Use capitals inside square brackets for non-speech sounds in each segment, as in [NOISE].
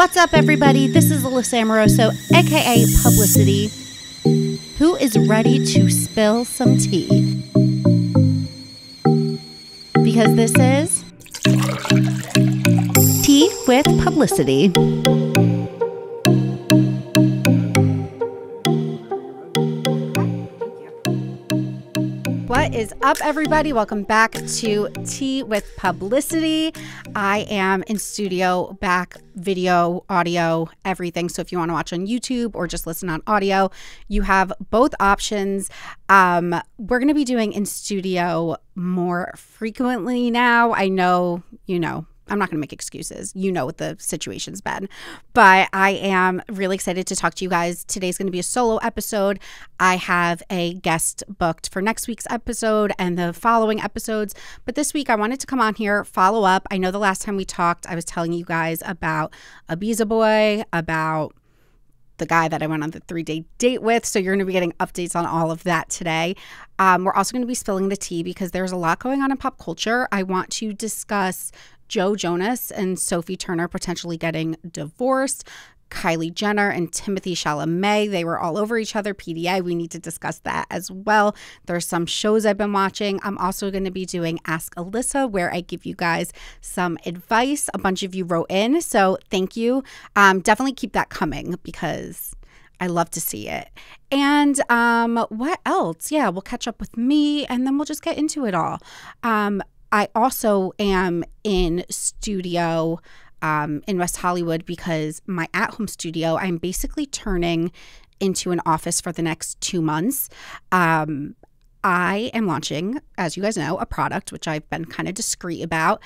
What's up, everybody? This is Alyssa Amoroso, aka Publyssity, who is ready to spill some tea. Because this is Tea with Publyssity. Is up, everybody? Welcome back to Tea with Publyssity. I am in studio, back video, audio, everything. So if you want to watch on YouTube or just listen on audio, you have both options. Um, we're going to be doing in studio more frequently now. I know, you know, I'm not going to make excuses. You know what the situation's been. But I am really excited to talk to you guys. Today's going to be a solo episode. I have a guest booked for next week's episode and the following episodes. But this week, I wanted to come on here, follow up. I know the last time we talked, I was telling you guys about Ibiza Boy, about the guy that I went on the three day date with. So you're going to be getting updates on all of that today. Um, we're also going to be spilling the tea because there's a lot going on in pop culture. I want to discuss Joe Jonas and Sophie Turner potentially getting divorced. Kylie Jenner and Timothée Chalamet, they were all over each other. PDA, we need to discuss that as well. There's some shows I've been watching. I'm also going to be doing Ask Alyssa, where I give you guys some advice. A bunch of you wrote in, so thank you. Um, definitely keep that coming because I love to see it. And um, what else? Yeah, we'll catch up with me and then we'll just get into it all. Um, I also am in studio um, in West Hollywood because my at home studio, I'm basically turning into an office for the next two months. Um, I am launching, as you guys know, a product which I've been kind of discreet about,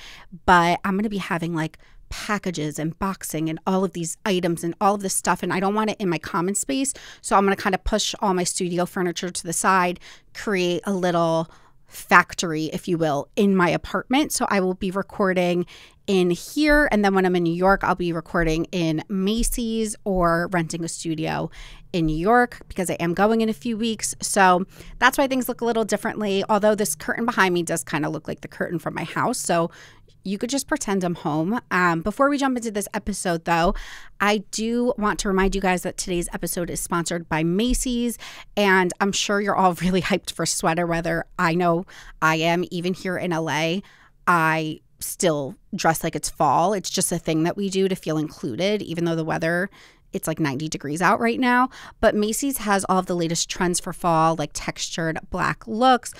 but I'm going to be having like packages and boxing and all of these items and all of this stuff. And I don't want it in my common space. So I'm going to kind of push all my studio furniture to the side, create a little factory, if you will, in my apartment. So I will be recording in here. And then when I'm in New York, I'll be recording in Macy's or renting a studio in New York because I am going in a few weeks. So that's why things look a little differently. Although this curtain behind me does kind of look like the curtain from my house. So you could just pretend I'm home. Um, before we jump into this episode, though, I do want to remind you guys that today's episode is sponsored by Macy's. And I'm sure you're all [LAUGHS] really hyped for sweater weather. I know I am, even here in LA. I still dress like it's fall. It's just a thing that we do to feel included, even though the weather it's like 90 degrees out right now. But Macy's has all of the latest trends for fall, like textured black looks,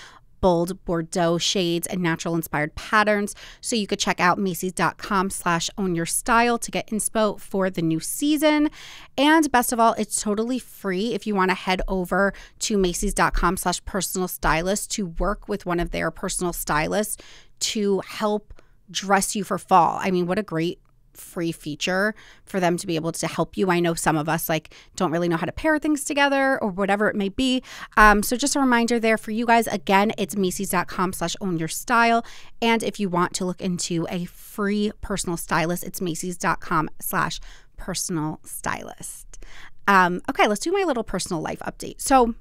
bold Bordeaux shades and natural inspired patterns. So you could check out Macy's.com slash own your style to get inspo for the new season. And best of all, it's totally free if you want to head over to Macy's.com slash personal stylist to work with one of their personal stylists to help dress you for fall. I mean, what a great free feature for them to be able to help you. I know some of us like don't really know how to pair things together or whatever it may be. Um, so just a reminder there for you guys. Again, it's Macy's.com slash own your style. And if you want to look into a free personal stylist, it's Macy's.com slash personal stylist. Um, okay, let's do my little personal life update. So,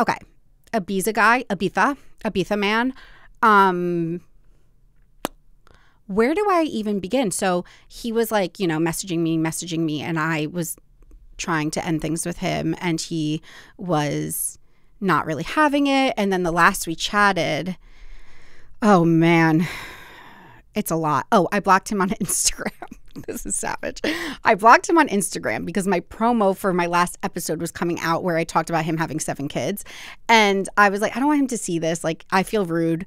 okay, Ibiza guy, Ibiza, Ibiza man. Um, where do I even begin? So he was like, you know, messaging me, messaging me, and I was trying to end things with him, and he was not really having it. And then the last we chatted, oh man, it's a lot. Oh, I blocked him on [LAUGHS] Instagram. this is savage. I blocked him on Instagram because my promo for my last episode was coming out where I talked about him having seven kids. And I was like, I don't want him to see this. Like, I feel rude.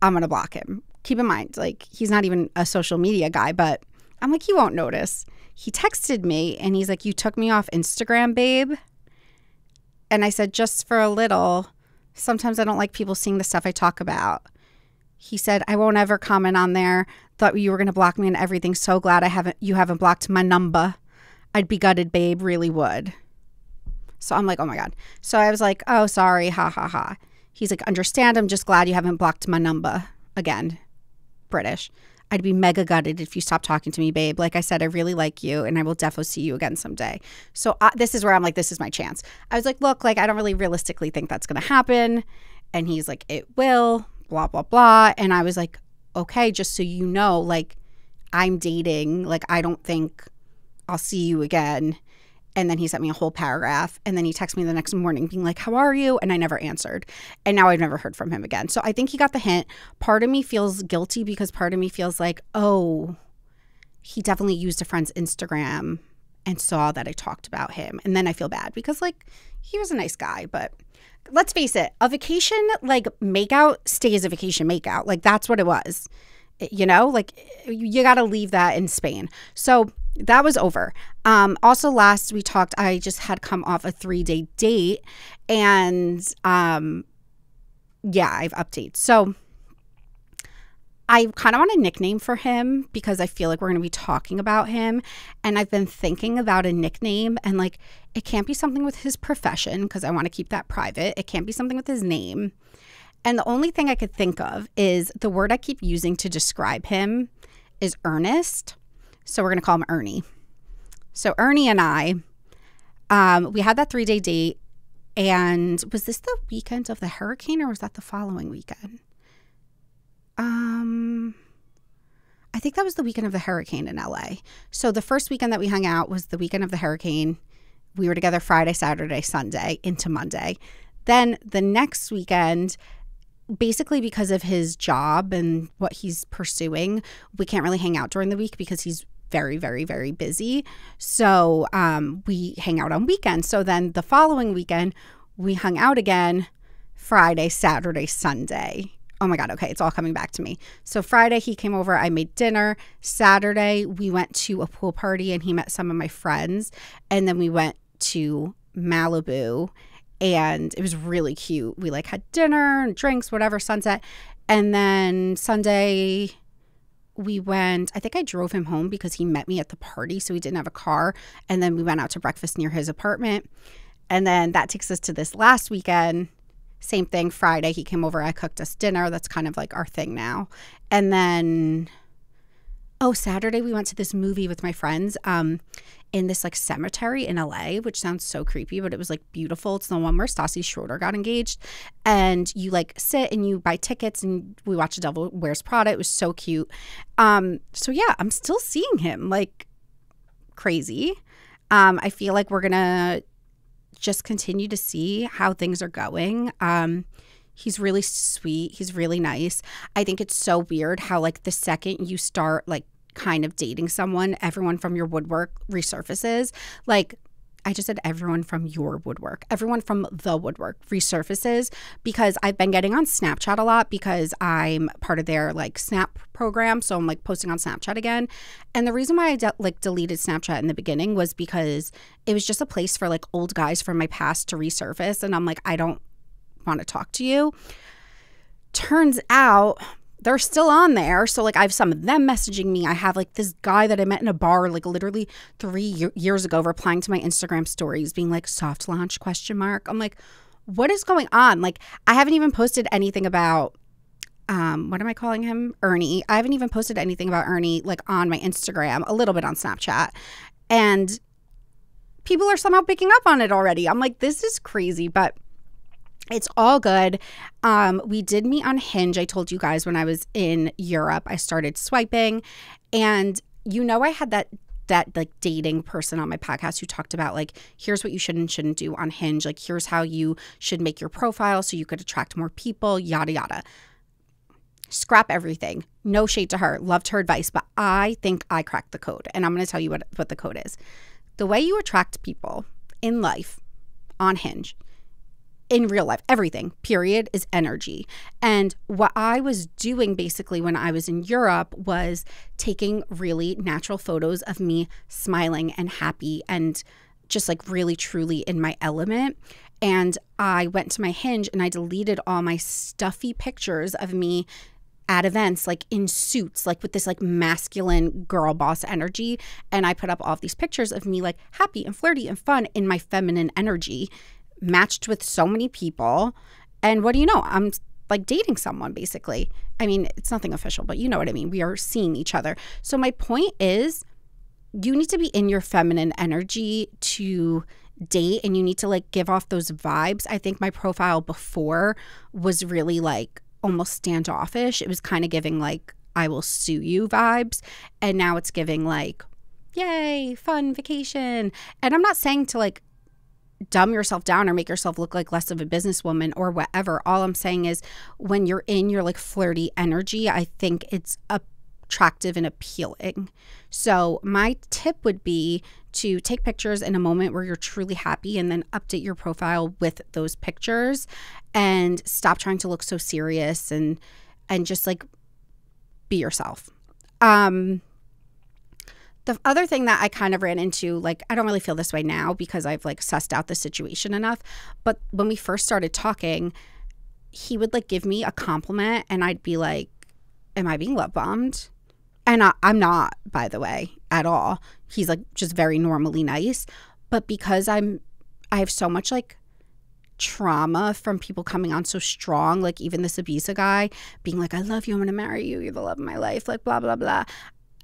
I'm going to block him keep in mind, like, he's not even a social media guy, but I'm like, he won't notice. He texted me and he's like, You took me off Instagram, babe. And I said, Just for a little. Sometimes I don't like people seeing the stuff I talk about. He said, I won't ever comment on there. Thought you were going to block me and everything. So glad I haven't, you haven't blocked my number. I'd be gutted, babe. Really would. So I'm like, oh my God. So I was like, oh, sorry. Ha ha ha. He's like, understand. I'm just glad you haven't blocked my number again. British. I'd be mega gutted if you stop talking to me, babe. Like I said, I really like you and I will definitely see you again someday. So uh, this is where I'm like, this is my chance. I was like, look, like I don't really realistically think that's going to happen. And he's like, it will, blah, blah, blah. And I was like, okay, just so you know, like I'm dating. Like, I don't think I'll see you again. And then he sent me a whole paragraph. And then he texted me the next morning being like, How are you? And I never answered. And now I've never heard from him again. So I think he got the hint. Part of me feels guilty because part of me feels like, Oh, he definitely used a friend's Instagram and saw that I talked about him. And then I feel bad because, like, he was a nice guy, but let's face it, a vacation like makeout stays a vacation makeout. Like that's what it was. You know, like you got to leave that in Spain. So that was over. Um, also, last we talked, I just had come off a three day date, and um, yeah, I've updated. So I kind of want a nickname for him because I feel like we're going to be talking about him. And I've been thinking about a nickname, and like it can't be something with his profession because I want to keep that private. It can't be something with his name. And the only thing I could think of is the word I keep using to describe him is earnest. So we're going to call him Ernie. So Ernie and I, um, we had that three day date. And was this the weekend of the hurricane or was that the following weekend? Um, I think that was the weekend of the hurricane in LA. So the first weekend that we hung out was the weekend of the hurricane. We were together Friday, Saturday, Sunday into Monday. Then the next weekend, basically because of his job and what he's pursuing, we can't really hang out during the week because he's very, very, very busy. So um, we hang out on weekends. So then the following weekend, we hung out again Friday, Saturday, Sunday oh my God, okay, it's all coming back to me. So Friday, he came over, I made dinner. Saturday, we went to a pool party and he met some of my friends. And then we went to Malibu and it was really cute. We like had dinner and drinks, whatever, sunset. And then Sunday, we went, I think I drove him home because he met me at the party. So he didn't have a car. And then we went out to breakfast near his apartment. And then that takes us to this last weekend same thing Friday, he came over. I cooked us dinner. That's kind of like our thing now. And then, oh, Saturday, we went to this movie with my friends um, in this like cemetery in LA, which sounds so creepy, but it was like beautiful. It's the one where Stassi Schroeder got engaged. And you like sit and you buy tickets and we watch The Devil Wears Prada. It was so cute. Um, so yeah, I'm still seeing him like crazy. Um, I feel like we're to just continue to see how things are going. Um, he's really sweet. He's really nice. I think it's so weird how, like, the second you start, like, kind of dating someone, everyone from your woodwork resurfaces. Like, I just said everyone from your woodwork, everyone from the woodwork resurfaces because I've been getting on Snapchat a lot because I'm part of their like Snap program. So I'm like posting on Snapchat again. And the reason why I de- like deleted Snapchat in the beginning was because it was just a place for like old guys from my past to resurface. And I'm like, I don't want to talk to you. Turns out they're still on there. So like I have some of them messaging me. I have like this guy that I met in a bar like literally 3 years ago replying to my Instagram stories being like soft launch question mark. I'm like what is going on? Like I haven't even posted anything about um what am I calling him? Ernie. I haven't even posted anything about Ernie like on my Instagram, a little bit on Snapchat. And people are somehow picking up on it already. I'm like this is crazy, but it's all good. Um, we did meet on Hinge. I told you guys when I was in Europe, I started swiping, and you know, I had that that like dating person on my podcast who talked about like here's what you should and shouldn't do on Hinge. Like here's how you should make your profile so you could attract more people. Yada yada. Scrap everything. No shade to her. Loved her advice, but I think I cracked the code, and I'm going to tell you what what the code is. The way you attract people in life on Hinge in real life, everything, period, is energy. And what I was doing basically when I was in Europe was taking really natural photos of me smiling and happy and just like really truly in my element. And I went to my hinge and I deleted all my stuffy pictures of me at events like in suits like with this like masculine girl boss energy and i put up all these pictures of me like happy and flirty and fun in my feminine energy matched with so many people. And what do you know? I'm like dating someone basically. I mean, it's nothing official, but you know what I mean. We are seeing each other. So my point is you need to be in your feminine energy to date and you need to like give off those vibes. I think my profile before was really like almost standoffish. It was kind of giving like I will sue you vibes. And now it's giving like, yay, fun vacation. And I'm not saying to like dumb yourself down or make yourself look like less of a businesswoman or whatever. All I'm saying is when you're in your like flirty energy, I think it's attractive and appealing. So my tip would be to take pictures in a moment where you're truly happy and then update your profile with those pictures and stop trying to look so serious and and just like be yourself. Um the other thing that I kind of ran into, like, I don't really feel this way now because I've like sussed out the situation enough. But when we first started talking, he would like give me a compliment and I'd be like, Am I being love bombed? And I, I'm not, by the way, at all. He's like just very normally nice. But because I'm, I have so much like trauma from people coming on so strong, like even this Ibiza guy being like, I love you, I'm gonna marry you, you're the love of my life, like blah, blah, blah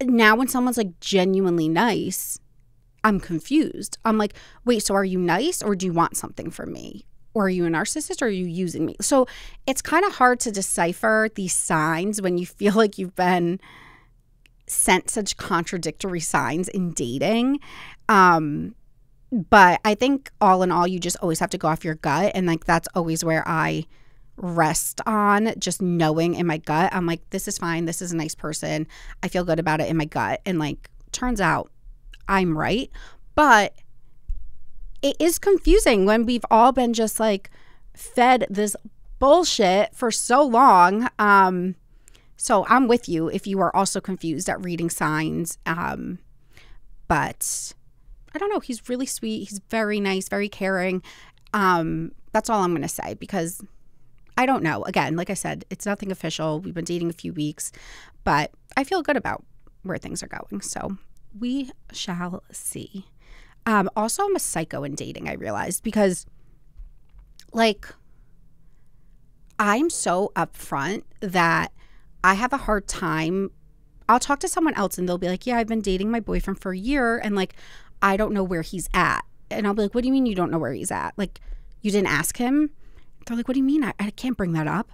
now when someone's like genuinely nice, I'm confused. I'm like, wait, so are you nice or do you want something from me? Or are you a narcissist or are you using me? So it's kind of hard to decipher these signs when you [LAUGHS] feel like you've been sent such contradictory signs in dating. Um, but I think all in all, you just always have to go off your gut. And like that's always where I rest on just knowing in my gut i'm like this is fine. This is a nice person. I feel good about it in my gut. And like turns out i'm right. But it is confusing when we've all been just like fed this bullshit for so long. Um so i'm with you if you are also confused at reading signs. Um but i don't know. He's really sweet. He's very nice very caring. Um that's all i'm going to say because I don't know. Again, like I said, it's nothing official. We've been dating a few weeks, but I feel good about where things are going. So we shall see. Um, also, I'm a psycho in dating, I realized, because like I'm so upfront that I have a hard time. I'll talk to someone else and they'll be like, Yeah, I've been dating my boyfriend for a year and like I don't know where he's at. And I'll be like, What do you mean you don't know where he's at? Like, you didn't ask him? They're like, what do you mean? I, I can't bring that up.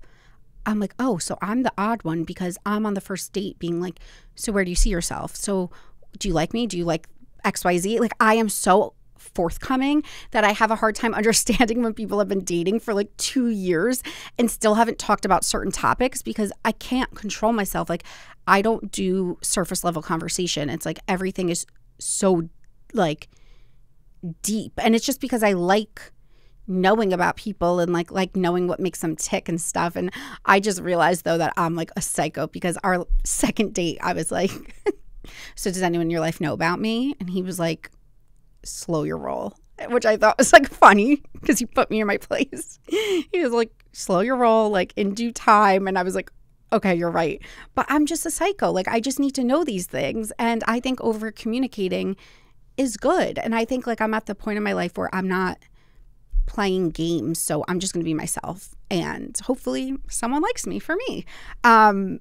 I'm like, oh, so I'm the odd one because I'm on the first date being like, so where do you see yourself? So do you like me? Do you like XYZ? Like, I am so forthcoming that I have a hard time [LAUGHS] understanding when people have been dating for like two years and still haven't talked about certain topics because I can't control myself. Like, I don't do surface level conversation. It's like everything is so like deep. And it's just because I like knowing about people and like like knowing what makes them tick and stuff. And i just realized though that i'm like a psycho because our [LAUGHS] second date i was like [LAUGHS] so does anyone in your life know about me? And he was like slow your roll which i thought was like funny [LAUGHS] because he put me in my place. He was like slow your roll like in due time. And i was like okay you're right. But i'm just a psycho. Like i just need to know these things. And i think over communicating is good. And i think like i'm at the point in my life where i'm not playing games. So I'm just going to be myself and hopefully someone likes me for me. Um,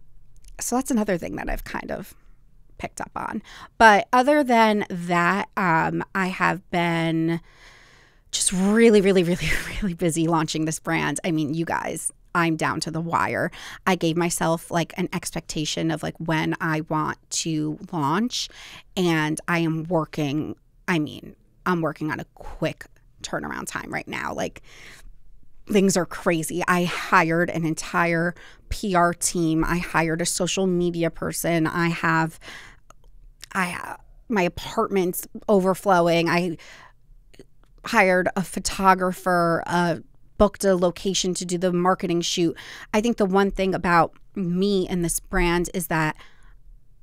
so that's another thing that I've kind of picked up on. But other than that, um, I have been just really, really, really, [LAUGHS] really busy launching this brand. I mean, you guys, I'm down to the wire. I gave myself like an expectation of like when I want to launch, and I am working. I mean, I'm working on a quick turnaround time right now. Like things are crazy. I hired an entire PR team. I hired a social media person. I have I have my apartment's overflowing. I hired a photographer, uh, booked a location to do the marketing shoot. I think the one thing about me and this brand is that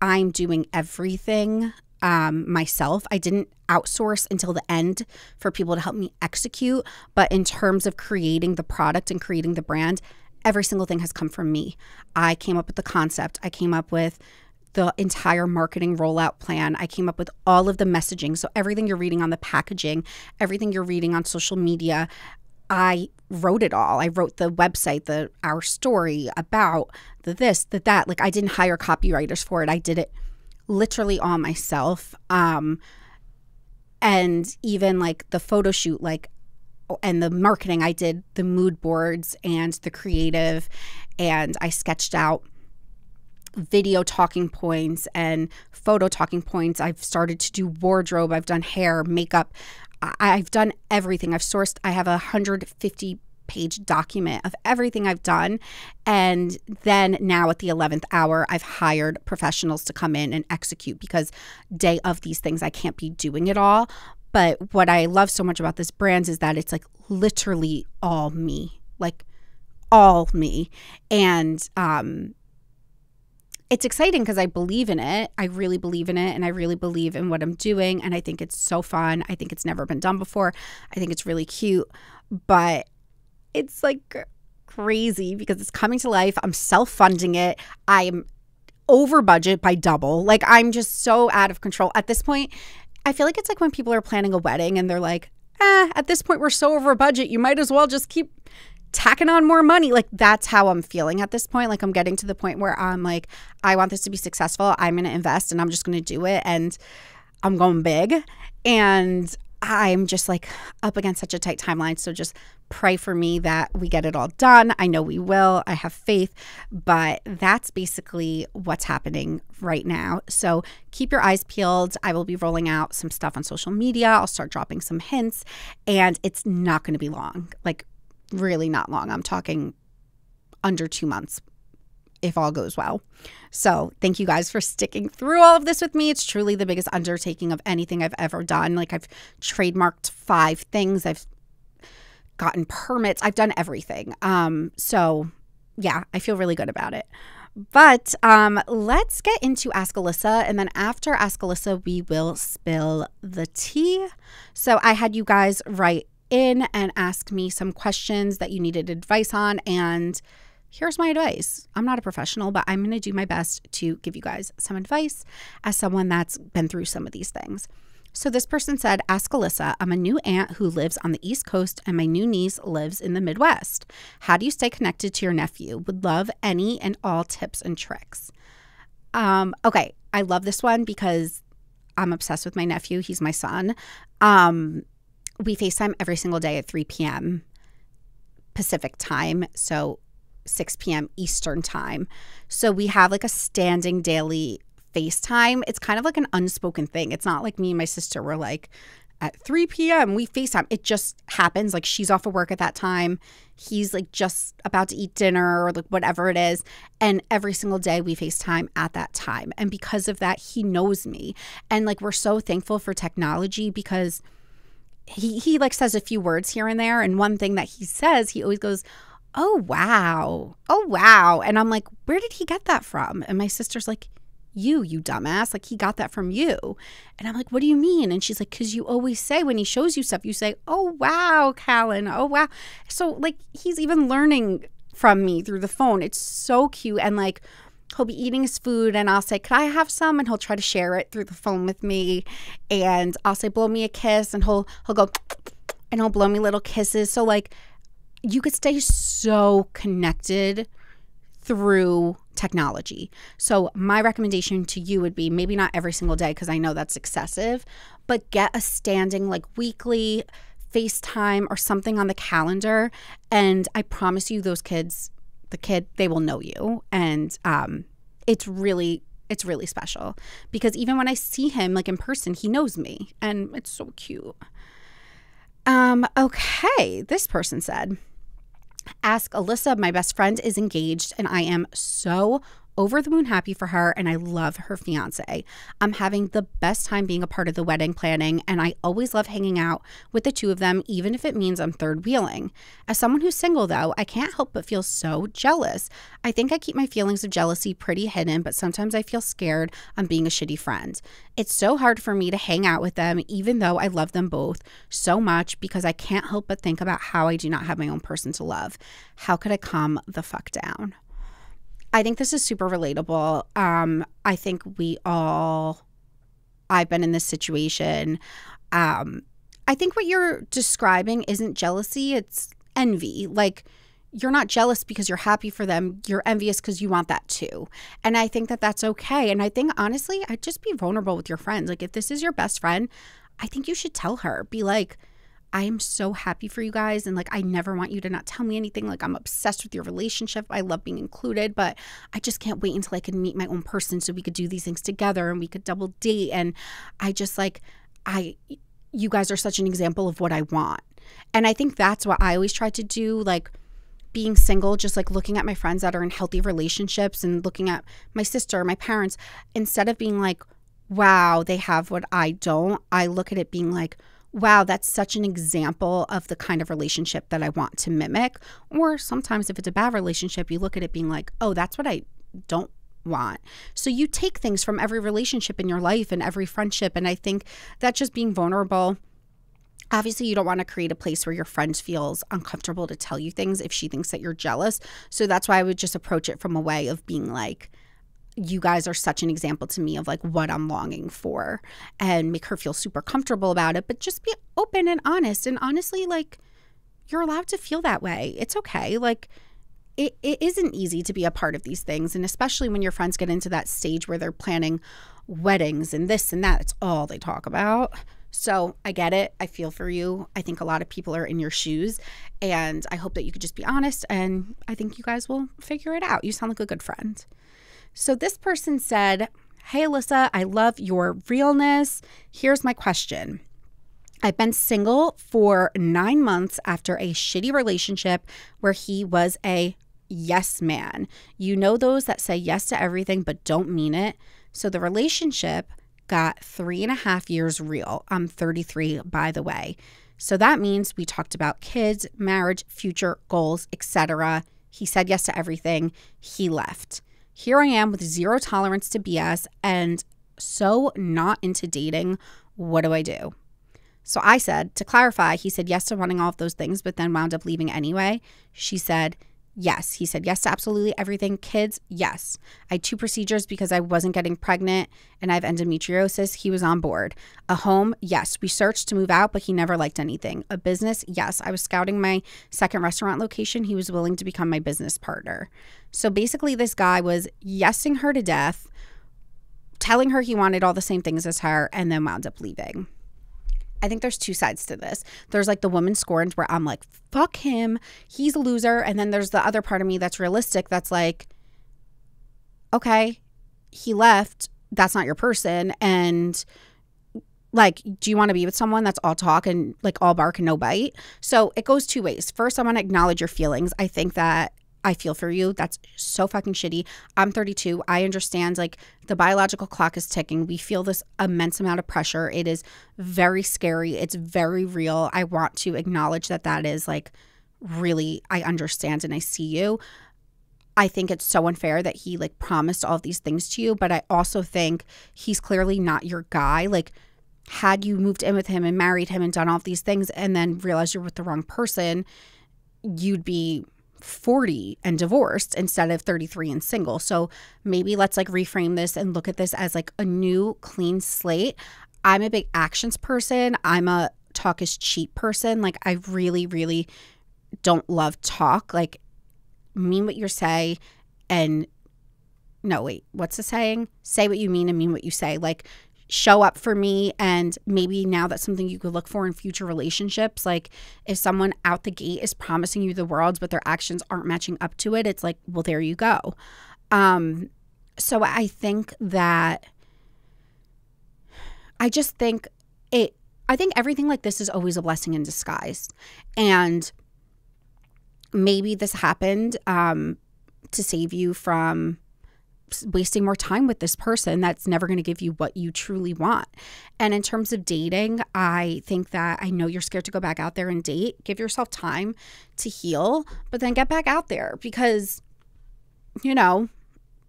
I'm doing everything um, myself. I didn't outsource until the end for people to help me execute. But in terms of creating the product and creating the brand, every single thing has come from me. I came up with the concept, I came up with the entire marketing rollout plan. I came up with all of the messaging. So, everything you're reading on the packaging, everything you're reading on social media, I wrote it all. I wrote the website, the our story about the this, the that. Like I didn't hire copywriters for it. I did it literally all myself. Um, and even like the photo shoot, like, and the marketing, I did the mood boards and the creative, and I sketched out video talking points and photo talking points. I've started to do wardrobe, I've done hair, makeup. I've done everything. I've sourced, I have a 150 page document of everything I've done. And then now at the 11th hour, I've hired professionals to come in and execute because day of these things, I can't be doing it all. But what I love so much about this brand is that it's like literally all me, like all me. And um, it's exciting because I believe in it. I really believe in it and I really believe in what I'm doing. And I think it's so fun. I think it's never been done before. I think it's really cute. But it's like crazy because it's coming to life. I'm self funding it. I'm over budget by double. Like I'm just so out of control. At this point, I feel like it's like when people are planning a wedding and they're like, eh, at this point, we're so over budget. You might as well just keep tacking on more money. Like that's how I'm feeling at this point. Like I'm getting to the point where I'm like, I want this to be successful. I'm going to invest and I'm just going to do it. And I'm going big. And I'm just like up against such a tight timeline. So just pray for me that we get it all done. I know we will. I have faith, but that's basically what's happening right now. So keep your eyes peeled. I will be rolling out some stuff on social media. I'll start dropping some hints, and it's not going to be long. Like really not long. I'm talking under 2 months if all goes well. So, thank you guys for sticking through all of this with me. It's truly the biggest undertaking of anything I've ever done. Like, I've trademarked five things, I've gotten permits, I've done everything. Um, so, yeah, I feel really good about it. But um, let's get into Ask Alyssa. And then after Ask Alyssa, we will spill the tea. So, I had you guys write in and ask me some questions that you needed advice on. And here's my advice. I'm not a professional, but I'm going to do my best to give you guys some advice as someone that's been through some of these things. So this person said, Ask Alyssa, I'm a new aunt who lives on the East Coast and my new niece lives in the Midwest. How do you stay connected to your nephew? Would love any and all tips and tricks. Um, okay, I love this one because I'm obsessed with my nephew. He's my son. Um, we FaceTime every single day at 3 p.m. Pacific time. So 6 p.m. Eastern time. So we have like a standing daily FaceTime. It's kind of like an unspoken thing. It's not like me and my sister were like, at 3 p.m. we FaceTime. It just happens. Like she's off of work at that time. He's like just about to eat dinner or like whatever it is. And every single day we FaceTime at that time. And because of that, he knows me. And like we're so thankful for technology because he he like says a few words here and there. And one thing that he says, he always goes, oh, wow. Oh, wow. And I'm like, where did he get that from? And my sister's like, you, you dumbass. Like, he got that from you. And I'm like, what do you mean? And she's like, because you always say when he shows you stuff, you say, oh, wow, Callan. Oh, wow. So, like, he's even learning from me through the phone. It's so cute. And, like, he'll be eating his food and I'll say, Could I have some? And he'll try to share it through the phone with me. And I'll say, Blow me a kiss. And he'll, he'll go, and he'll blow me little kisses. So, like, you could stay so connected through technology. So, my recommendation to you would be maybe not every single day because I know that's excessive, but get a standing like weekly FaceTime or something on the calendar. And I promise you, those kids, the kid, they will know you. And um, it's really, it's really special because even when I see him like in person, he knows me and it's so cute. Um, okay, this person said, Ask Alyssa, my best friend is engaged, and I am so over the moon happy for her and I love her fiance. I'm having the best time being a part of the wedding planning and I always love hanging out with the two of them, even if it means I'm third wheeling. As someone who's single, though, I can't help but feel so jealous. I think I keep my feelings of jealousy pretty hidden, but sometimes I feel scared I'm being a shitty friend. It's so hard for me to hang out with them, even though I love them both so much because I can't help but think about how I do not have my own person to love. How could I calm the fuck down? I think this is super relatable. Um, I think we all, I've been in this situation. Um, I think what you're describing isn't jealousy, it's envy. Like, you're not jealous because you're happy for them. You're envious because you want that too. And I think that that's okay. And I think, honestly, I'd just be vulnerable with your friends. Like, if this is your best friend, I think you should tell her. Be like, I am so happy for you guys. And like, I never want you to not tell me anything. Like, I'm obsessed with your relationship. I love being included, but I just can't wait until I can meet my own person so we could do these things together and we could double date. And I just like, I, you guys are such an example of what I want. And I think that's what I always try to do. Like, being single, just like looking at my friends that are in healthy relationships and looking at my sister, my parents, instead of being like, wow, they have what I don't, I look at it being like, wow, that's such an example of the kind of relationship that I want to mimic. Or sometimes if it's a bad relationship, you look at it being like, oh, that's what I don't want. So you take things from every relationship in your life and every friendship. And I think that just being vulnerable Obviously, you don't want to create a place where your friend feels uncomfortable to tell you things if she thinks that you're jealous. So that's why I would just approach it from a way of being like, you guys are such an example to me of like what I'm longing for and make her feel super comfortable about it, but just be open and honest. And honestly, like, you're allowed to feel that way. It's okay. Like, it, it isn't easy to be a part of these things. And especially when your friends get into that stage where they're planning weddings and this and that, it's all they talk about. So I get it. I feel for you. I think a lot of people are in your shoes. And I hope that you could just be honest. And I think you guys will figure it out. You sound like a good friend. So this person said, Hey, Alyssa, I love your realness. Here's my question. I've been single for nine months after a shitty relationship where he was a yes man. You know, those that say yes to everything but don't mean it. So the relationship got three and a half years real. I'm 33, by the way. So that means we talked about kids, marriage, future goals, etc. He said yes to everything. He left. Here I am with zero tolerance to BS and so not into dating. What do I do? So I said, to clarify, he said yes to running all of those things, but then wound up leaving anyway. She said, Yes. He said yes to absolutely everything. Kids, yes. I had two procedures because I wasn't getting pregnant and I have endometriosis. He was on board. A home, yes. We searched to move out, but he never liked anything. A business, yes. I was scouting my second restaurant location. He was willing to become my business partner. So basically, this guy was yesing her to death, telling her he wanted all the same things as her, and then wound up leaving. I think there's two sides to this. There's like the woman scorned where I'm like, fuck him, he's a loser. And then there's the other part of me that's realistic that's like, okay, he left. That's not your person. And like, do you want to be with someone that's all talk and like all bark and no bite? So it goes two ways. First, I want to acknowledge your feelings. I think that I feel for you. That's so fucking shitty. I'm 32. I understand like the biological clock is ticking. We feel this immense amount of pressure. It is very scary. It's very real. I want to acknowledge that that is like really, I understand and I see you. I think it's so unfair that he like promised all these things to you, but I also think he's clearly not your guy. Like, had you moved in with him and married him and done all these things and then realized you're with the wrong person, you'd be 40 and divorced instead of 33 and single. So maybe let's like reframe this and look at this as like a new clean slate. I'm a big actions person. I'm a talk is cheap person. Like I really really don't love talk. Like mean what you say and no, wait, what's the saying? Say what you mean and mean what you say. Like show up for me and maybe now that's something you could look for in future relationships like if someone out the gate is promising you the world but their actions aren't matching up to it it's like well there you go. Um so i think that i just think it i think everything like this is always a blessing in disguise. And maybe this happened um to save you from wasting more time with this person that's never going to give you what you truly want. And in terms of dating, I think that I know you're scared to go back out there and date. Give yourself time to heal, but then get back out there because, you know,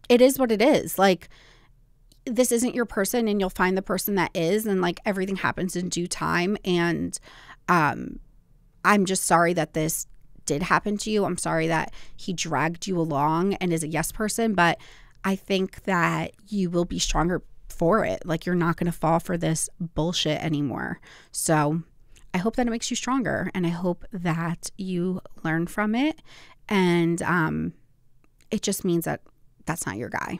it is what it is. Like, this isn't your person, and you'll find the person that is, and like everything happens in due time. And um, I'm just sorry that this did happen to you. I'm sorry that he dragged you along and is a yes person, but I think that you will be stronger for it. Like you're not going to fall for this bullshit anymore. So I hope that it makes you stronger and I hope that you learn from it. And um, it just means that that's not your guy.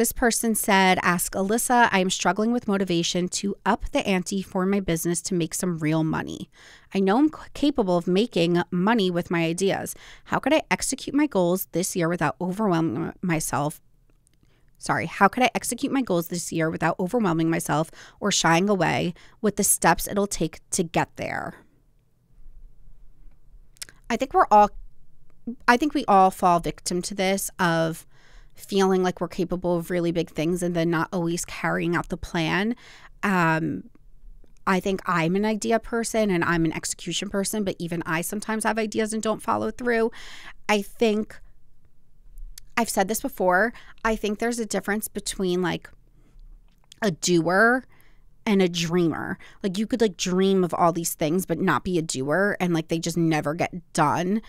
This person said, Ask Alyssa, I am struggling with motivation to up the ante for my business to make some real money. I know I'm capable of making money with my ideas. How could I execute my goals this year without overwhelming myself sorry, how could I execute my goals this year without overwhelming myself or shying away with the steps it'll take to get there? I think we're all I think we all fall victim to this of feeling like we're capable of really big things and then not always carrying out the plan. Um, I think I'm an idea person and I'm an execution person, but even I sometimes have ideas and don't follow through. I think I've said this before. I think there's a difference between like a doer and a dreamer. Like you could like dream of all these things but not be a doer and like they just never get done.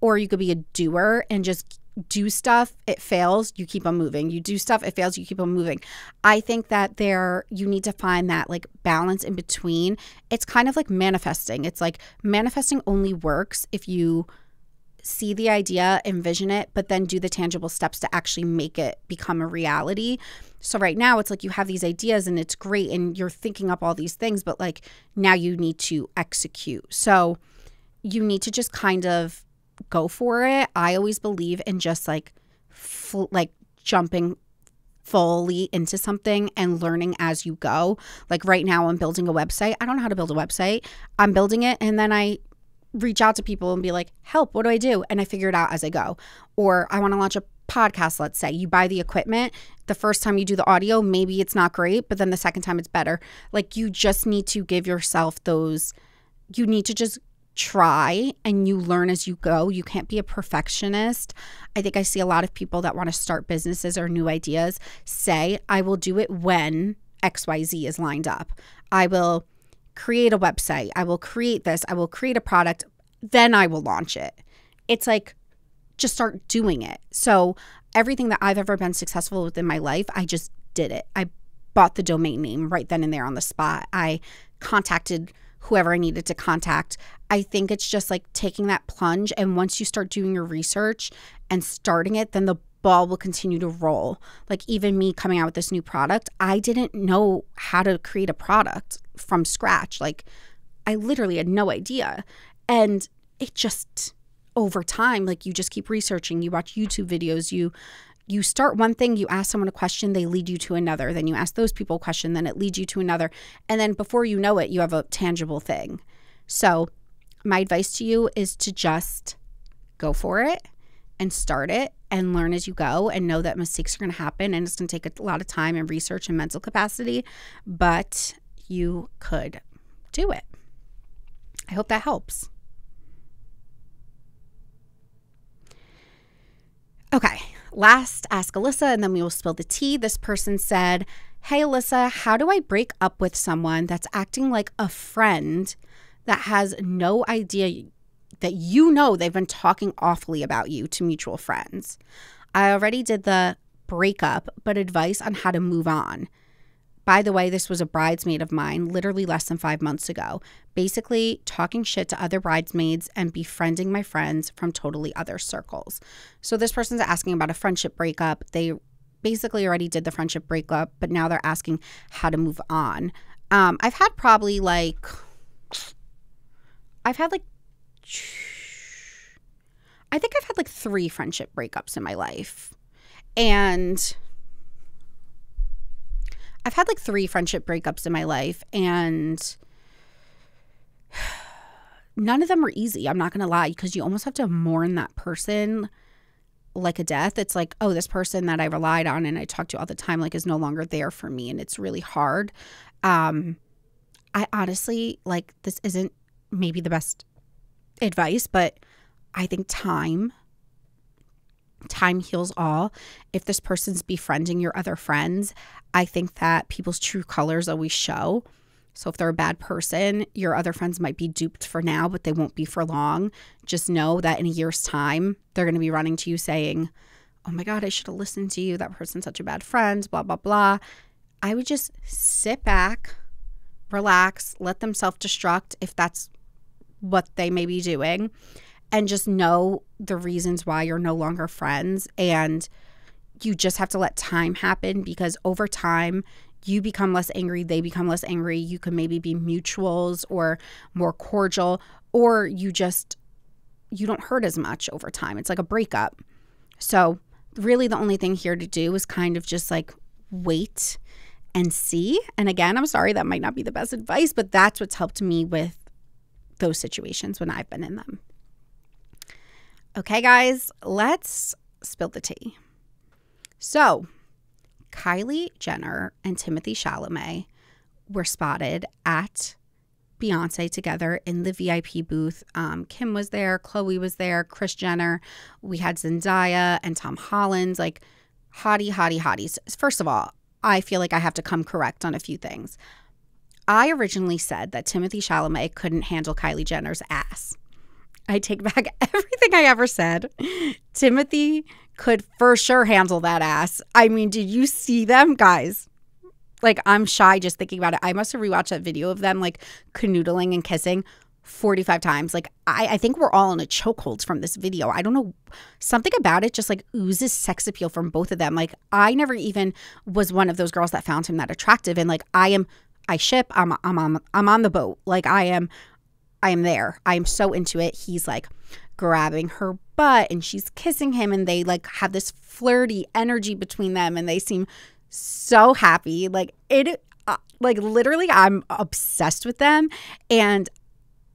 Or you could be a doer and just do stuff, it fails, you keep on moving. You do stuff, it fails, you keep on moving. I think that there you need to find that like balance in between. It's kind of like manifesting. It's like manifesting only works if you see the idea, envision it, but then do the tangible steps to actually make it become a reality. So right now it's like you have these ideas and it's great and you're thinking up all these things, but like now you need to execute. So you need to just kind of go for it. I always believe in just like like jumping fully into something and learning as you go. Like right now I'm building a website. I don't know how to build a website. I'm building it and then I reach out to people and be like, help, what do I do? And I figure it out as I go. Or I want to launch a podcast, let's say. You buy the equipment. The first time you do the audio, maybe it's not great, but then the second time it's better. Like you just need to give yourself those, you need to just try and you learn as you go. You can't be a perfectionist. I think I see a lot of people that want to start businesses or new ideas say, I will do it when XYZ is lined up. I will create a website. I will create this. I will create a product. Then I will launch it. It's like, just start doing it. So, everything that I've ever been successful with in my life, I just did it. I bought the domain name right then and there on the spot. I contacted whoever I needed to contact. I think it's just like taking that plunge. And once you start doing your research and starting it, then the ball will continue to roll. Like even me coming out with this new product, I didn't know how to create a product from scratch. Like I literally had no idea. And it just over time, like you just keep researching, you watch YouTube videos, you you start one thing, you ask someone a question, they lead you to another. Then you ask those people a question, then it leads you to another. And then before you know it, you have a tangible thing. So, my advice to you is to just go for it and start it and learn as you go and know that mistakes are going to happen and it's going to take a lot of time and research and mental capacity, but you could do it. I hope that helps. Okay, last ask Alyssa and then we will spill the tea. This person said, Hey Alyssa, how do I break up with someone that's acting like a friend that has no idea that you know they've been talking awfully about you to mutual friends. I already did the breakup, but advice on how to move on. By the way, this was a bridesmaid of mine literally less than five months ago. Basically, talking shit to other bridesmaids and befriending my friends from totally other circles. So, this person's asking about a friendship breakup. They basically already did the friendship breakup, but now they're asking how to move on. Um, I've had probably like, I've had like I think I've had like three friendship breakups in my life. And I've had like three friendship breakups in my life, and [SIGHS] none of them were easy. I'm not going to lie, because you almost have to mourn that person like a death. It's like, oh, this person that I relied on and I talked to all the time, like, is no longer there for me. And it's really hard. Um, I honestly, like, this isn't maybe the best advice, but I think time time heals all. If this person's befriending your other friends, I think that people's true colors always show. So if they're a bad person, your other friends might be duped for now, but they won't be for long. Just know that in a year's time, they're going to be running to you saying, "Oh my god, I should have listened to you. That person's such a bad friend, blah blah blah." I would just sit back, relax, let them self-destruct if that's what they may be doing and just know the reasons why you're no longer friends and you just have to let time happen because over time, you become less angry, they become less angry. You can maybe be mutuals or more cordial, or you just you don't hurt as much over time. It's like a breakup. So, really the only thing here to do is kind of just like wait and see. And again, I'm sorry that might not be the best advice, but that's what's helped me with those situations when I've been in them. Okay, guys, let's spill the tea. So, Kylie Jenner and Timothée Chalamet were spotted at Beyonce together in the VIP booth. Um, Kim was there, Khloe was there, Kris Jenner. We had Zendaya and Tom Holland. Like, hottie, hottie, hotties. First of all, I feel like I have to come correct on a few things. I originally said that Timothée Chalamet couldn't handle Kylie Jenner's ass. I take back [LAUGHS] everything I ever said. Timothée could for sure handle that ass. I mean, did you see them, guys? Like, I'm shy just thinking about it. I must have rewatched that video of them like canoodling and kissing 45 times. Like, I, I think we're all in a chokehold from this video. I don't know. Something about it just like oozes sex appeal from both of them. Like, I never even was one of those girls that found him that attractive. And like, I am, I ship, I'm, I'm on, I'm on the boat. Like, I am, I am there. I am so into it. He's like, grabbing her butt and she's kissing him and they like have this flirty energy between them and they seem so happy like it uh, like literally I'm obsessed with them and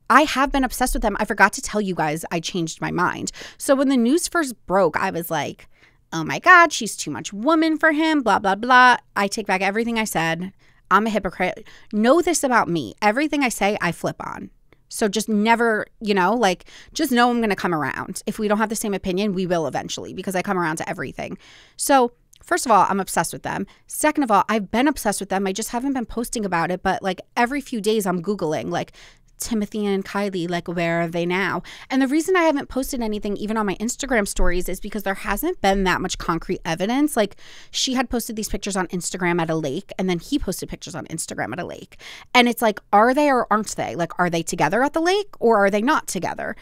I have been obsessed with them. I forgot to tell you guys I changed my mind. So when the news first broke, I was like, "Oh my god, she's too much woman for him, blah blah blah." I take back everything I said. I'm a hypocrite. Know this about me. Everything I say, I flip on. So just never, you know, like just know I'm going to come around. If we don't have the same opinion, we will eventually because I come around to everything. So, first of all, I'm obsessed with them. Second of all, I've been obsessed with them. I just haven't been posting about it, but like every few days I'm Googling like Timothée and Kylie, like, where are they now? And the reason I haven't posted anything, even on my Instagram stories, is because there hasn't been that much concrete evidence. Like, she had posted these pictures on Instagram at a lake, and then he posted pictures on Instagram at a lake. And it's like, are they or aren't they? Like, are they together at the lake or are they not together?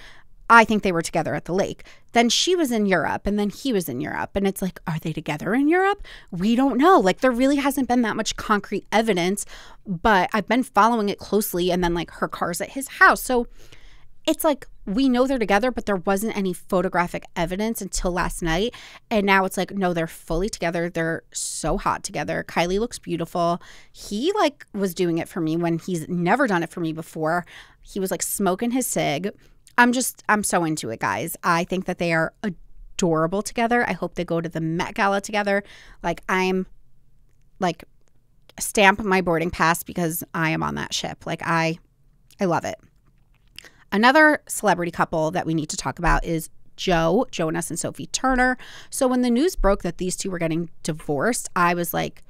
I think they were together at the lake. Then she was in Europe and then he was in Europe. And it's like, are they together in Europe? We don't know. Like, there really hasn't been that much concrete evidence, but I've been following it closely. And then, like, her car's at his house. So it's like, we know they're together, but there wasn't any photographic evidence until last night. And now it's like, no, they're fully together. They're so hot together. Kylie looks beautiful. He, like, was doing it for me when he's never done it for me before. He was like smoking his cig I'm just, I'm so into it, guys. I think that they are adorable together. I hope they go to the Met Gala together. Like, I'm like, stamp my boarding pass because I am on that ship. Like, I, I love it. Another celebrity couple that we need to talk about is Joe Jonas and Sophie Turner. So when the news broke that these two were getting divorced, I was like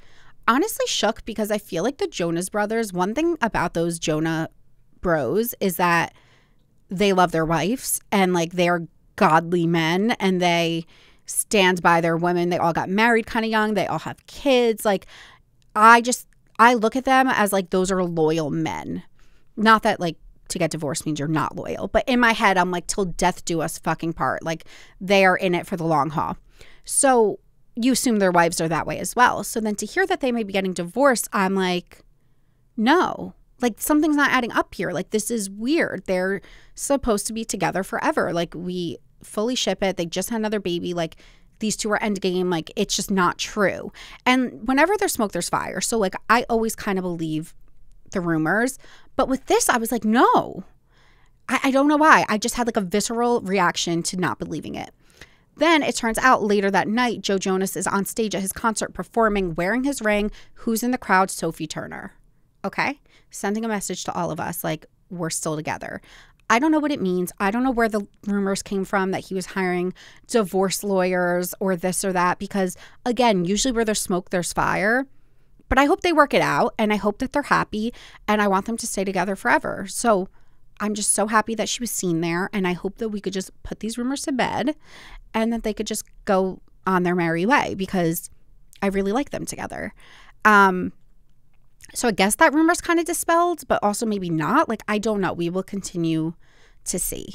honestly shook because I feel like the Jonas brothers, one thing about those Jonas bros is that they love their wives and like they're godly men and they stand by their women. They all got married kind of young. They all have kids. Like I just I look at them as like those are loyal men. Not that like to get divorced means you're not loyal, but in my head I'm like till death do us fucking part. Like they are in it for the long haul. So you assume their wives are that way as well. So then to hear that they may be getting divorced, I'm like no like something's not adding up here. Like this is weird. They're supposed to be together forever. Like we fully ship it. They just had another baby. Like these two are endgame. Like it's just not true. And whenever there's smoke, there's fire. So like I always kind of believe the rumors. But with this, I was like, no. I, I don't know why. I just had like a visceral reaction to not believing it. Then it turns out later that night, Joe Jonas is on stage at his concert performing, wearing his ring. Who's in the crowd? Sophie Turner. Okay sending a message to all of us like, we're still together. I don't know what it means. I don't know where the rumors came from that he was hiring divorce lawyers or this or that, because again, usually where there's smoke, there's fire. But I hope they work it out and I hope that they're happy and I want them to stay together forever. So I'm just so happy that she was seen there. And I hope that we could just put these rumors to bed and that they could just go on their merry way because I really like them together. Um, so I guess that rumor's kind of dispelled, but also maybe not. Like, I don't know. We will continue to see.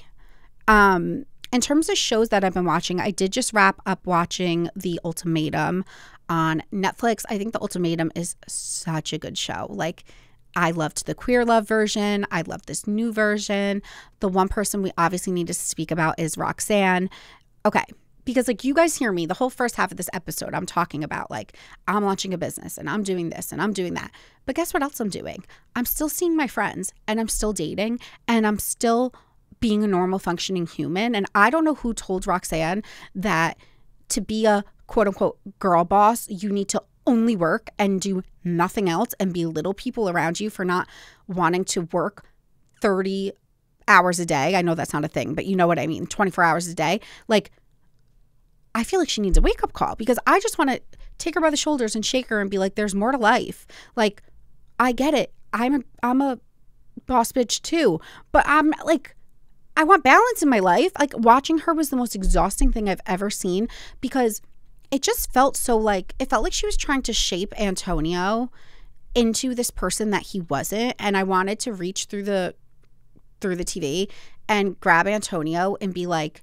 Um, In terms of shows that I've been watching, I did just wrap up watching The Ultimatum on Netflix. I think The Ultimatum is such a good show. Like, I loved the queer love version. I love this new version. The one person we obviously need to speak about is Roxanne. Okay, because like you guys hear me the whole first half of this episode i'm talking about like i'm launching a business and i'm doing this and i'm doing that. But guess what else i'm doing? I'm still seeing my friends and i'm still dating and i'm still being a normal functioning human. And i don't know who told roxanne that to be a quote unquote girl boss you need to only work and do nothing else and belittle people around you for not wanting to work 30 hours a day. I know that's not a thing but you know what i mean 24 hours a day. Like I feel like she needs a wake up call because I just want to take her by the shoulders and shake her and be like, there's more to life. Like, I get it. I'm a, I'm a boss bitch too, but I'm like, I want balance in my life. Like, watching her was the most exhausting thing I've ever seen because it just felt so like, it felt like she was trying to shape Antonio into this person that he wasn't. And I wanted to reach through the, through the TV and grab Antonio and be like,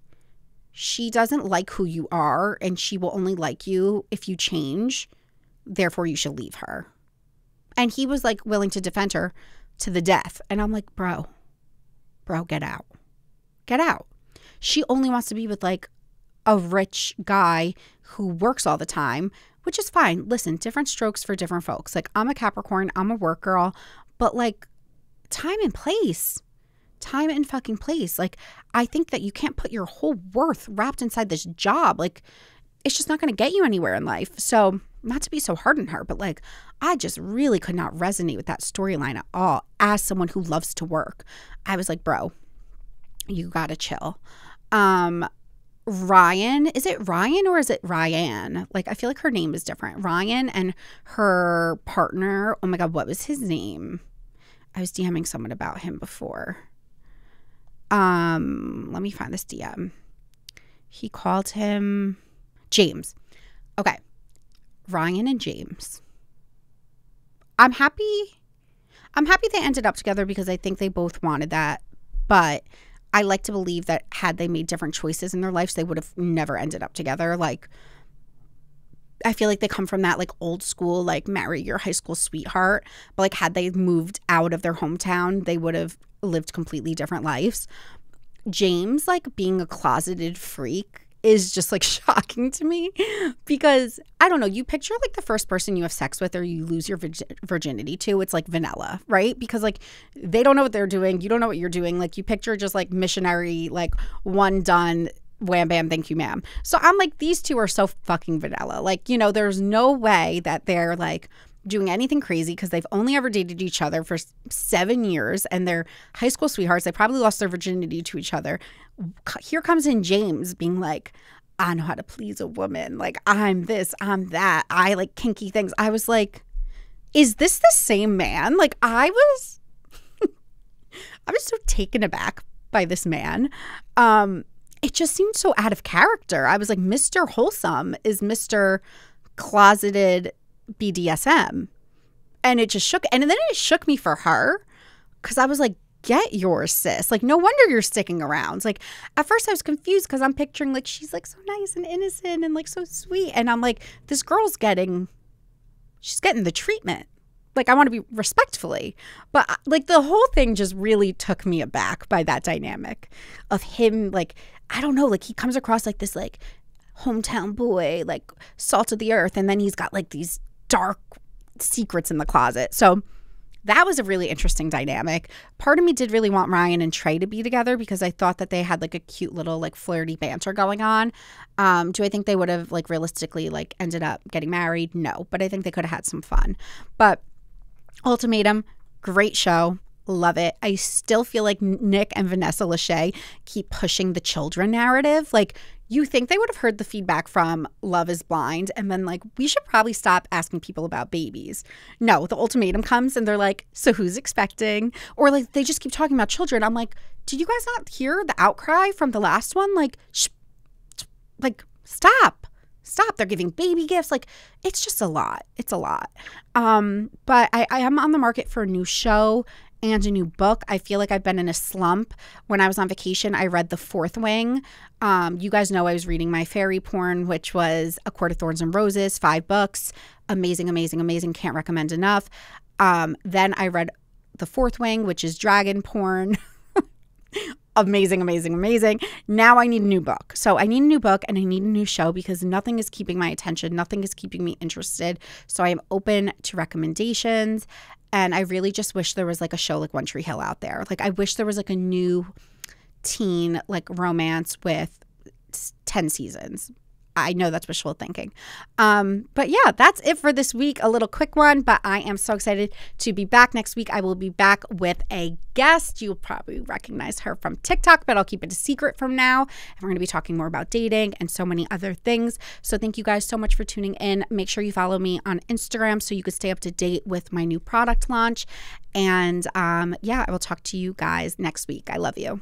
she doesn't like who you are and she will only like you if you change. Therefore, you should leave her. And he was like willing to defend her to the death. And I'm like, bro, bro, get out. Get out. She only wants to be with like a rich guy who works all the time, which is fine. Listen, different strokes for different folks. Like, I'm a Capricorn, I'm a work girl, but like, time and place time and fucking place. Like, I think that you can't put your whole worth wrapped inside this job. Like, it's just not going to get you anywhere in life. So, not to be so hard on her, but like, I just really could not resonate with that storyline at all as someone who loves to work. I was like, bro, you got to chill. Um, Ryan, is it Ryan or is it Ryan? Like, I feel like her name is different. Ryan and her partner, oh my God, what was his name? I was DMing someone about him before. Um, let me find this DM. He called him James. Okay. Ryan and James. I'm happy. I'm happy they ended up together because I think they both wanted that. But I like to believe that had they made different choices in their lives, they would have never ended up together. Like, I feel like they come from that like old school, like marry your high school sweetheart. But like, had they moved out of their hometown, they would have lived completely different lives. James, like being a closeted freak, is just like [LAUGHS] shocking to me because I don't know. You picture like the first person you have sex with or you lose your virginity to, it's like vanilla, right? Because like they don't know what they're doing. You don't know what you're doing. Like you picture just like missionary, like one done wham bam thank you ma'am so i'm like these two are so fucking vanilla like you know there's no way that they're like doing anything crazy because they've only ever dated each other for seven years and they're high school sweethearts. They probably lost their virginity to each other. Here comes in James being like, I know how to please a woman. Like, I'm this, I'm that. I like kinky things. I was like, is this the same man? Like, I was, [LAUGHS] I was so taken aback by this man. Um, it just seemed so out of character. I was like, Mr. Wholesome is Mr. Closeted BDSM. And it just shook. And then it shook me for her because I was like, get yours, sis. Like, no wonder you're sticking around. Like, at first I was confused because I'm picturing like she's like so nice and innocent and like so sweet. And I'm like, this girl's getting, she's getting the treatment. Like, I want to be respectfully. But uh, like, the whole thing just really took me aback by that dynamic of him, like, I don't know, like, he comes across like this, like, hometown boy, like, salt of the earth. And then he's got like these dark secrets in the closet. So that was a really interesting dynamic. Part of me did really want Ryan and Trey to be together because I thought that they had like a cute little like flirty banter going on. Um, do I think they would have like realistically like ended up getting married? No, but I think they could have had some fun. But Ultimatum, great show. Love it. I still feel like Nick and Vanessa Lachey keep pushing the children narrative. Like, you think they would have heard the feedback from Love is Blind and then, like, we should probably stop asking people about babies. No, the ultimatum comes and they're like, so who's expecting? Or like they just keep talking about children. I'm like, did you guys not hear the outcry from the last one? Like, sh- like stop. Stop. They're giving baby gifts. Like, it's just a lot. It's a lot. Um, but I, I am on the market for a new show and a new book. I feel like I've been in a slump. When I was on vacation, I read The Fourth Wing. Um, you guys know I was reading my fairy porn, which was A Court of Thorns and Roses, five books. Amazing, amazing, amazing. Can't recommend enough. Um, then I read The Fourth Wing, which is dragon porn. [LAUGHS] amazing, amazing, amazing. Now I need a new book. So I need a new book and I need a new show because nothing is keeping my attention. Nothing is keeping me interested. So I am open to recommendations. And I really just wish there was like a show like One Tree Hill out there. Like I wish there was like a new teen like romance with 10 seasons. I know that's wishful thinking. Um, but yeah, that's it for this week. A little quick one, but I am so excited to be back next week. I will be back with a guest. You'll probably recognize her from TikTok, but I'll keep it a secret from now. And we're going to be talking more about dating and so many other things. So thank you guys so much for tuning in. Make sure you follow me on Instagram so you can stay up to date with my new product launch. And um, yeah, I will talk to you guys next week. I love you.